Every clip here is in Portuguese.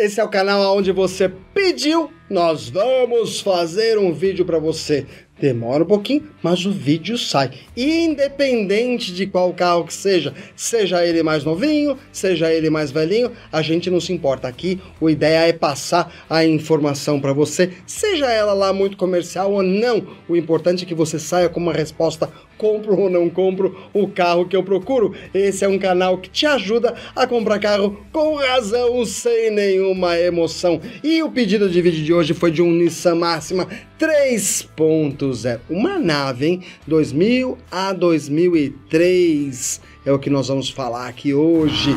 Esse é o canal onde você pediu, nós vamos fazer um vídeo para você. Demora um pouquinho, mas o vídeo sai. Independente de qual carro que seja, seja ele mais novinho, seja ele mais velhinho, a gente não se importa aqui. A ideia é passar a informação para você, seja ela lá muito comercial ou não. O importante é que você saia com uma resposta compro ou não compro o carro que eu procuro. Esse é um canal que te ajuda a comprar carro com razão, sem nenhuma emoção. E o pedido de vídeo de hoje foi de um Nissan Máxima 3.0. Uma nave, hein? 2000 a 2003 é o que nós vamos falar aqui hoje.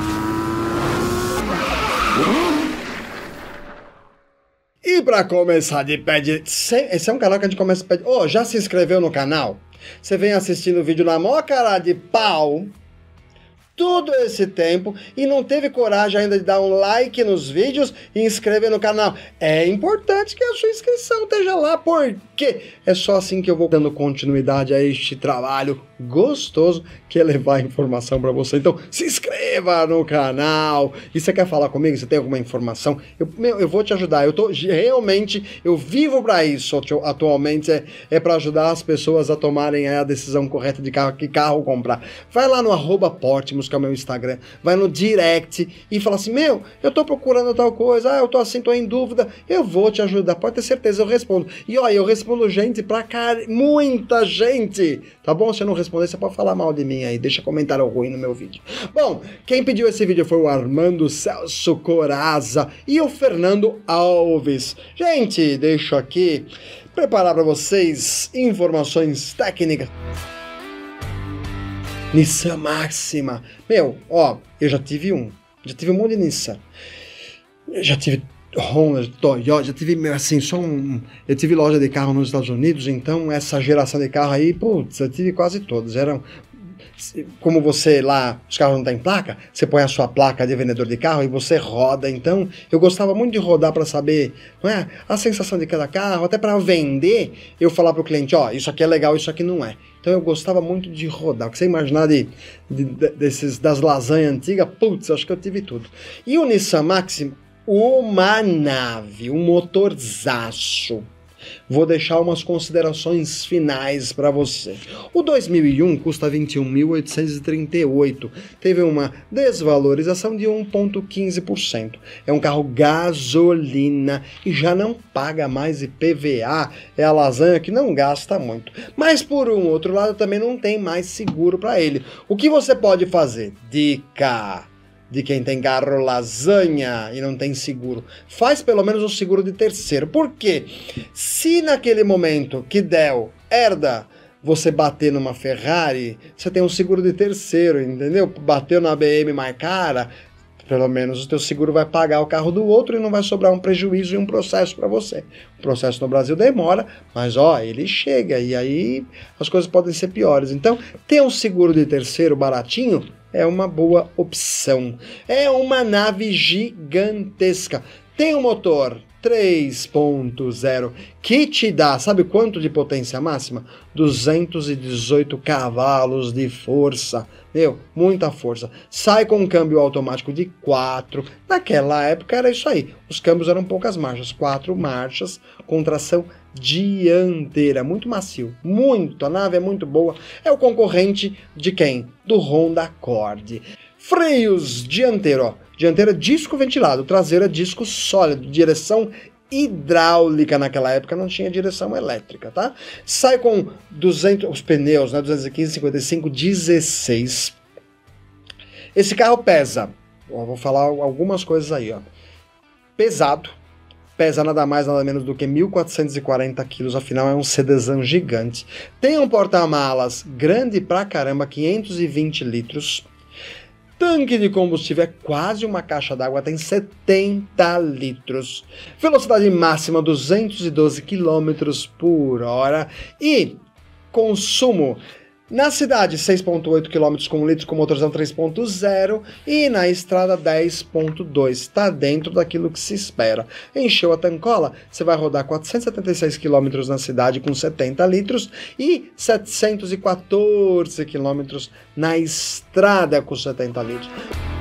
E para começar de pé de... Esse é um canal que a gente começa de pé de... Oh, já se inscreveu no canal? Você vem assistindo o vídeo na maior cara de pau todo esse tempo e não teve coragem ainda de dar um like nos vídeos e inscrever no canal. É importante que a sua inscrição esteja lá, porque é só assim que eu vou dando continuidade a este trabalho gostoso que é levar informação para você. Então, se inscreva no canal. E você quer falar comigo? Você tem alguma informação? Eu, meu, eu vou te ajudar. Eu tô realmente, eu vivo para isso atualmente, é, é para ajudar as pessoas a tomarem a decisão correta de carro, que carro comprar. Vai lá no arroba O meu Instagram, vai no direct e fala assim: Meu, eu tô procurando tal coisa, ah, eu tô assim, tô em dúvida, eu vou te ajudar, pode ter certeza, eu respondo. E olha, eu respondo gente pra cara, muita gente, tá bom? Se eu não responder, você pode falar mal de mim aí, deixa comentário ruim no meu vídeo. Bom, quem pediu esse vídeo foi o Armando Celso Coraza e o Fernando Alves. Gente, deixo aqui preparar para vocês informações técnicas. Nissan Máxima. Meu, ó, eu já tive um. Já tive um monte de Nissan. Já tive Honda, Toyota, já tive, assim, só um... Eu tive loja de carro nos Estados Unidos, então essa geração de carro aí, putz, eu tive quase todos. Eram como você lá, os carros não têm placa, você põe a sua placa de vendedor de carro e você roda. Então, eu gostava muito de rodar para saber não é, a sensação de cada carro, até para vender, eu falar para o cliente: ó, oh, isso aqui é legal, isso aqui não é. Então, eu gostava muito de rodar. O que você imaginar de, de, desses, das lasanhas antigas, putz, acho que eu tive tudo. E o Nissan Maxima, uma nave, um motorzaço. Vou deixar umas considerações finais para você. O 2001 custa 21.838, teve uma desvalorização de 1,15%. É um carro gasolina e já não paga mais IPVA, é a lasanha que não gasta muito. Mas por um outro lado também não tem mais seguro para ele. O que você pode fazer? Dica! De quem tem carro lasanha e não tem seguro. Faz pelo menos um seguro de terceiro. Por quê? Se naquele momento que Del herda você bater numa Ferrari, você tem um seguro de terceiro, entendeu? Bateu na BM mais cara, pelo menos o teu seguro vai pagar o carro do outro e não vai sobrar um prejuízo e um processo para você. O processo no Brasil demora, mas ó, ele chega e aí as coisas podem ser piores. Então, ter um seguro de terceiro baratinho é uma boa opção. É uma nave gigantesca. Tem um motor 3.0 que te dá, sabe quanto de potência máxima? 218 cavalos de força. Meu, muita força. Sai com um câmbio automático de 4. Naquela época era isso aí. Os câmbios eram poucas marchas, 4 marchas com tração dianteira, muito macio, muito. A nave é muito boa. É o concorrente de quem? Do Honda Accord. Freios dianteiro, ó. Dianteira disco ventilado, traseira disco sólido, direção hidráulica naquela época, não tinha direção elétrica, tá? Sai com 200, os pneus, né, 215, 55, 16. Esse carro pesa, ó, vou falar algumas coisas aí, ó. Pesado, pesa nada mais nada menos do que 1.440 quilos, afinal é um sedãzão gigante. Tem um porta-malas grande pra caramba, 520 litros. Tanque de combustível é quase uma caixa d'água, tem 70 litros. Velocidade máxima 212 km por hora. E consumo na cidade, 6,8 km com litro com motorzão 3,0 e na estrada 10,2. Está dentro daquilo que se espera. Encheu a tancola, você vai rodar 476 km na cidade com 70 litros e 714 km na estrada com 70 litros.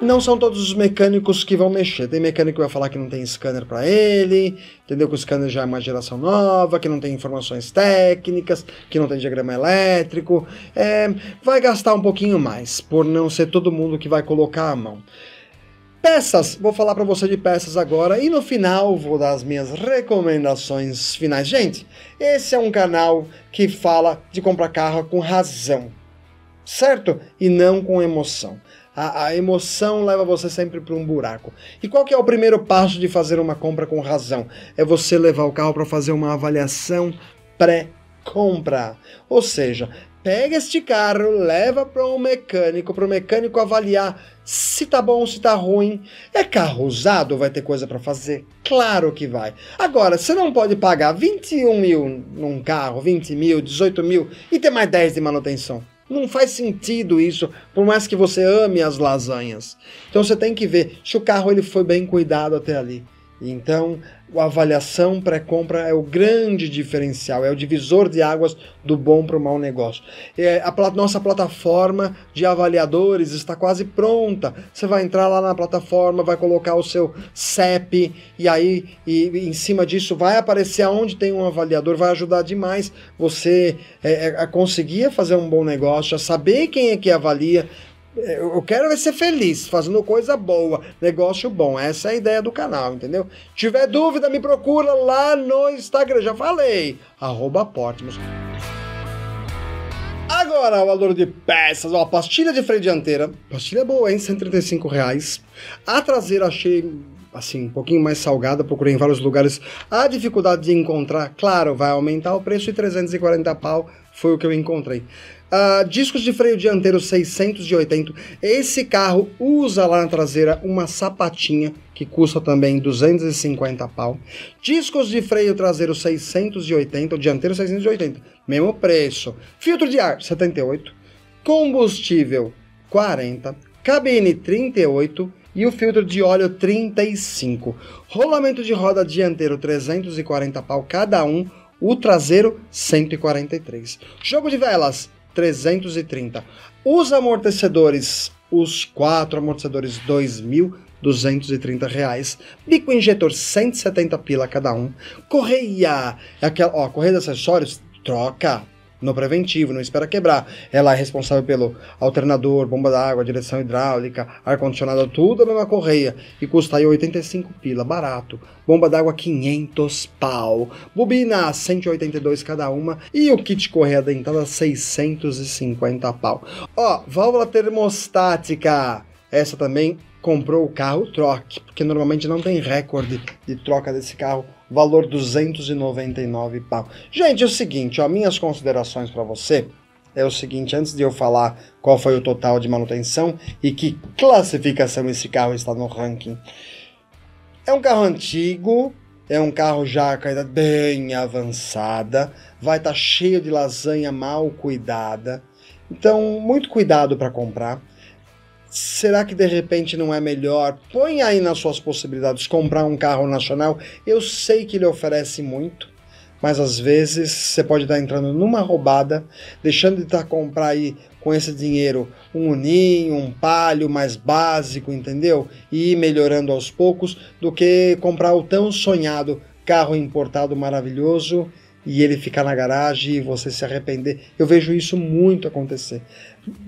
Não são todos os mecânicos que vão mexer. Tem mecânico que vai falar que não tem scanner para ele, entendeu? Que o scanner já é uma geração nova, que não tem informações técnicas, que não tem diagrama elétrico. É, vai gastar um pouquinho mais, por não ser todo mundo que vai colocar a mão. Peças, vou falar para você de peças agora e no final vou dar as minhas recomendações finais. Gente, esse é um canal que fala de comprar carro com razão, certo? E não com emoção. A, a emoção leva você sempre para um buraco. E qual que é o primeiro passo de fazer uma compra com razão? É você levar o carro para fazer uma avaliação pré-compra. Ou seja, pega este carro, leva para um mecânico, para o mecânico avaliar se tá bom, se tá ruim. É carro usado, vai ter coisa para fazer? Claro que vai. Agora, você não pode pagar 21 mil num carro, 20 mil, 18 mil e ter mais 10 de manutenção. Não faz sentido isso, por mais que você ame as lasanhas. Então você tem que ver se o carro ele foi bem cuidado até ali. Então, a avaliação pré-compra é o grande diferencial, é o divisor de águas do bom para o mau negócio. É, a nossa plataforma de avaliadores está quase pronta. Você vai entrar lá na plataforma, vai colocar o seu CEP e aí e, em cima disso vai aparecer aonde tem um avaliador, vai ajudar demais você é, é a conseguir fazer um bom negócio, a saber quem é que avalia, eu quero ser feliz, fazendo coisa boa, negócio bom. Essa é a ideia do canal, entendeu? Tiver dúvida, me procura lá no Instagram, já falei. Arroba Portmos. Agora, o valor de peças, ó, pastilha de freio dianteira. Pastilha boa, hein? 135 reais. A traseira achei assim, um pouquinho mais salgada, procurei em vários lugares. A dificuldade de encontrar, claro, vai aumentar o preço e 340 pau foi o que eu encontrei. Uh, discos de freio dianteiro 680. Esse carro usa lá na traseira uma sapatinha que custa também 250 pau. Discos de freio traseiro 680, o dianteiro 680, mesmo preço. Filtro de ar 78, combustível 40, cabine 38 e o filtro de óleo 35. Rolamento de roda dianteiro 340 pau cada um, o traseiro 143. Jogo de velas 330. Os amortecedores, os quatro amortecedores, R$ 2.230. Bico injetor, 170 pila cada um. Correia, aquela, ó, correia de acessórios, troca no preventivo, não espera quebrar. Ela é responsável pelo alternador, bomba d'água, direção hidráulica, ar-condicionado, tudo a mesma correia. E custa aí 85 pila, barato. Bomba d'água 500 pau. Bobina 182 cada uma. E o kit correia dentada 650 pau. Ó, válvula termostática. Essa também comprou o carro, troque, porque normalmente não tem recorde de troca desse carro valor 299 pau. Gente, é o seguinte, ó, minhas considerações para você é o seguinte, antes de eu falar qual foi o total de manutenção e que classificação esse carro está no ranking. É um carro antigo, é um carro já com a idade bem avançada, vai estar tá cheio de lasanha mal cuidada. Então, muito cuidado para comprar. Será que de repente não é melhor? Põe aí nas suas possibilidades comprar um carro nacional. Eu sei que ele oferece muito, mas às vezes você pode estar entrando numa roubada, deixando de estar comprar aí com esse dinheiro um uninho, um palio mais básico, entendeu? E ir melhorando aos poucos, do que comprar o tão sonhado carro importado maravilhoso e ele ficar na garagem e você se arrepender. Eu vejo isso muito acontecer.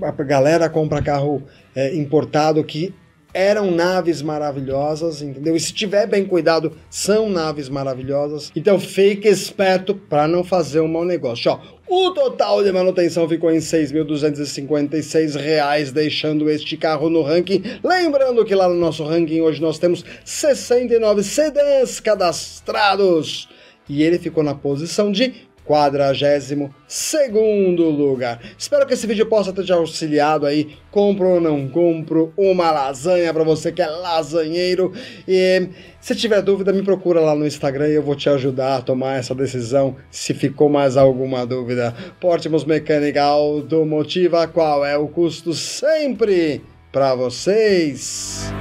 A galera compra carro é, importado que eram naves maravilhosas, entendeu? E se tiver bem cuidado, são naves maravilhosas. Então fique esperto para não fazer um mau negócio. Ó, o total de manutenção ficou em R$ 6.256, deixando este carro no ranking. Lembrando que lá no nosso ranking hoje nós temos 69 sedãs cadastrados e ele ficou na posição de 42 segundo lugar. Espero que esse vídeo possa ter te auxiliado aí. Compro ou não compro uma lasanha para você que é lasanheiro. E se tiver dúvida, me procura lá no Instagram e eu vou te ajudar a tomar essa decisão. Se ficou mais alguma dúvida, Portimos Mecânica Automotiva, qual é o custo sempre para vocês?